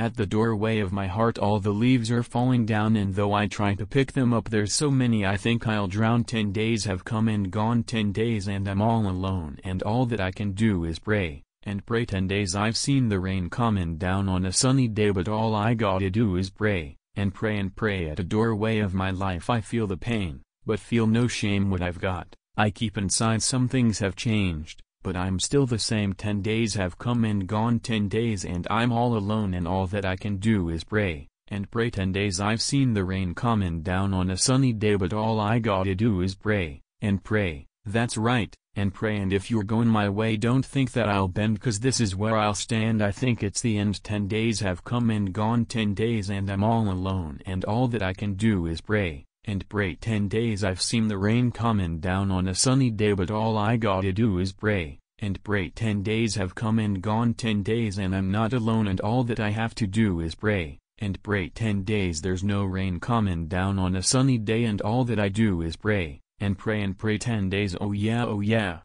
At the doorway of my heart all the leaves are falling down and though I try to pick them up there's so many I think I'll drown. Ten days have come and gone ten days and I'm all alone and all that I can do is pray, and pray. Ten days I've seen the rain comin' down on a sunny day but all I gotta do is pray, and pray and pray at a doorway of my life. I feel the pain, but feel no shame what I've got, I keep inside some things have changed, but I'm still the same ten days have come and gone ten days and I'm all alone and all that I can do is pray, and pray ten days I've seen the rain comin' down on a sunny day but all I gotta do is pray, and pray, that's right, and pray and if you're going my way don't think that I'll bend cause this is where I'll stand I think it's the end ten days have come and gone ten days and I'm all alone and all that I can do is pray, and pray ten days I've seen the rain comin' down on a sunny day but all I gotta do is pray, and pray ten days have come and gone ten days and I'm not alone and all that I have to do is pray, and pray ten days there's no rain comin' down on a sunny day and all that I do is pray, and pray and pray ten days oh yeah oh yeah.